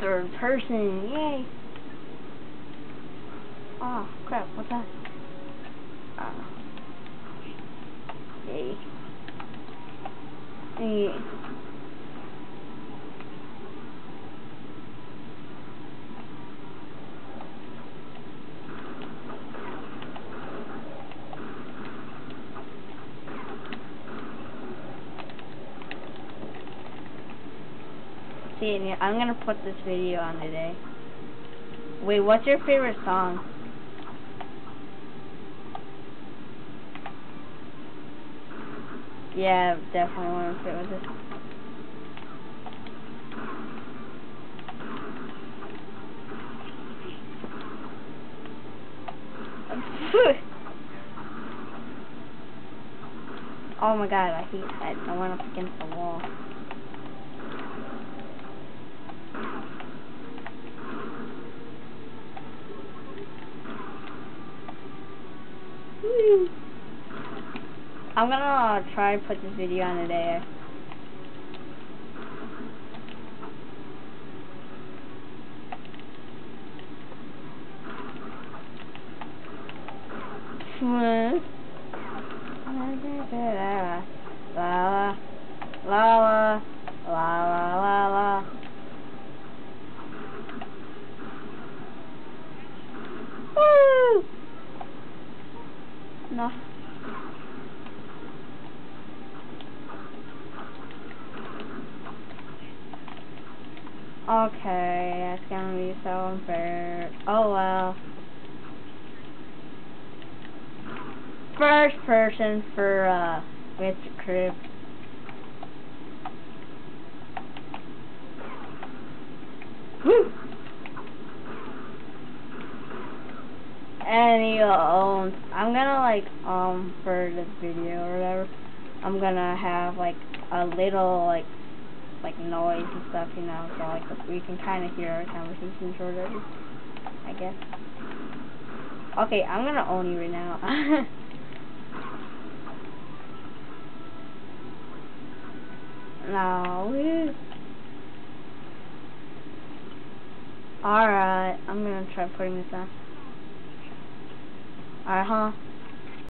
third person. Yay. Oh, crap. What's that? Uh, yay. Yay. See, I'm gonna put this video on today. Wait, what's your favorite song? Yeah, definitely want to fit with this. oh my god, I hate that. I went up against the wall. I'm gonna try and put this video on today. la la la la la la Woo! No. Okay, that's gonna be so unfair. Oh well. First person for uh Mr. Crip. Woo! And he. I'm gonna like um for this video or whatever. I'm gonna have like a little like like noise and stuff, you know, so like we can kind of hear our conversations or whatever, I guess. Okay, I'm gonna own you right now. no. Alright, I'm gonna try putting this on. 哎哈。